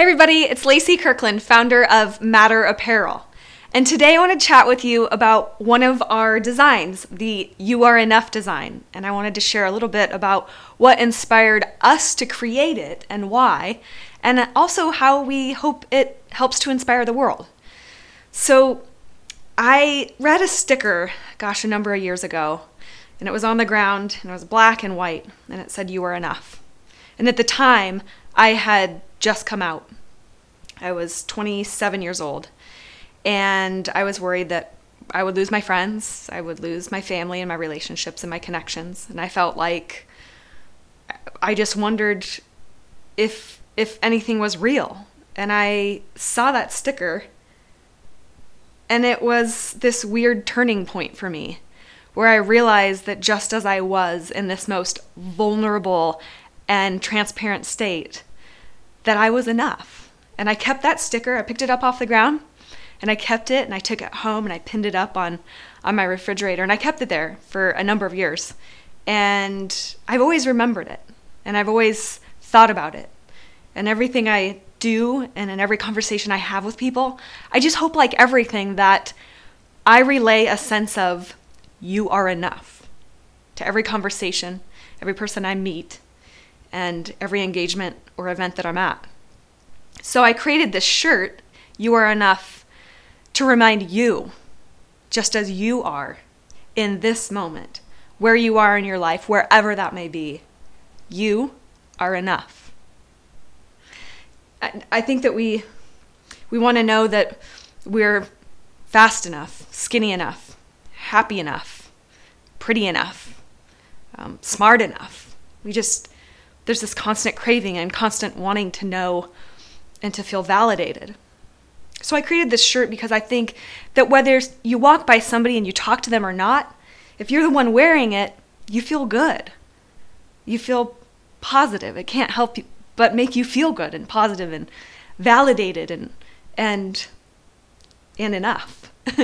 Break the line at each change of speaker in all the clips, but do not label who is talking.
Hey everybody, it's Lacy Kirkland, founder of Matter Apparel. And today I want to chat with you about one of our designs, the You Are Enough design. And I wanted to share a little bit about what inspired us to create it and why, and also how we hope it helps to inspire the world. So I read a sticker, gosh, a number of years ago, and it was on the ground and it was black and white, and it said, You are enough. And at the time, I had just come out. I was 27 years old, and I was worried that I would lose my friends, I would lose my family and my relationships and my connections. And I felt like I just wondered if if anything was real. And I saw that sticker and it was this weird turning point for me where I realized that just as I was in this most vulnerable and transparent state, that I was enough. And I kept that sticker, I picked it up off the ground and I kept it and I took it home and I pinned it up on, on my refrigerator and I kept it there for a number of years. And I've always remembered it and I've always thought about it. And everything I do and in every conversation I have with people, I just hope, like everything, that I relay a sense of you are enough to every conversation, every person I meet, and every engagement or event that I'm at. So I created this shirt, You Are Enough, to remind you, just as you are in this moment, where you are in your life, wherever that may be, you are enough. I, I think that we we want to know that we're fast enough, skinny enough, happy enough, pretty enough, um, smart enough. We just there's this constant craving and constant wanting to know and to feel validated. So I created this shirt because I think that whether you walk by somebody and you talk to them or not, if you're the one wearing it, you feel good. You feel positive. It can't help you but make you feel good and positive and validated and and and enough.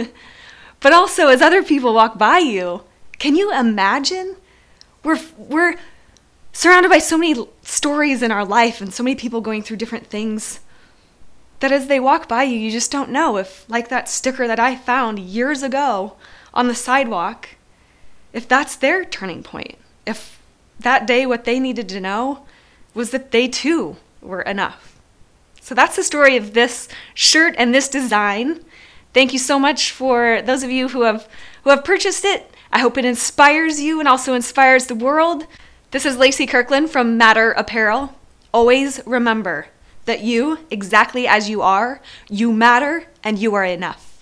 but also as other people walk by you, can you imagine we're we're surrounded by so many stories in our life and so many people going through different things that as they walk by you, you just don't know if, like that sticker that I found years ago on the sidewalk, if that's their turning point. If that day what they needed to know was that they too were enough. So that's the story of this shirt and this design. Thank you so much for those of you who have who have purchased it. I hope it inspires you and also inspires the world. This is Lacy Kirkland from Matter Apparel. Always remember that you, exactly as you are, you matter and you are enough.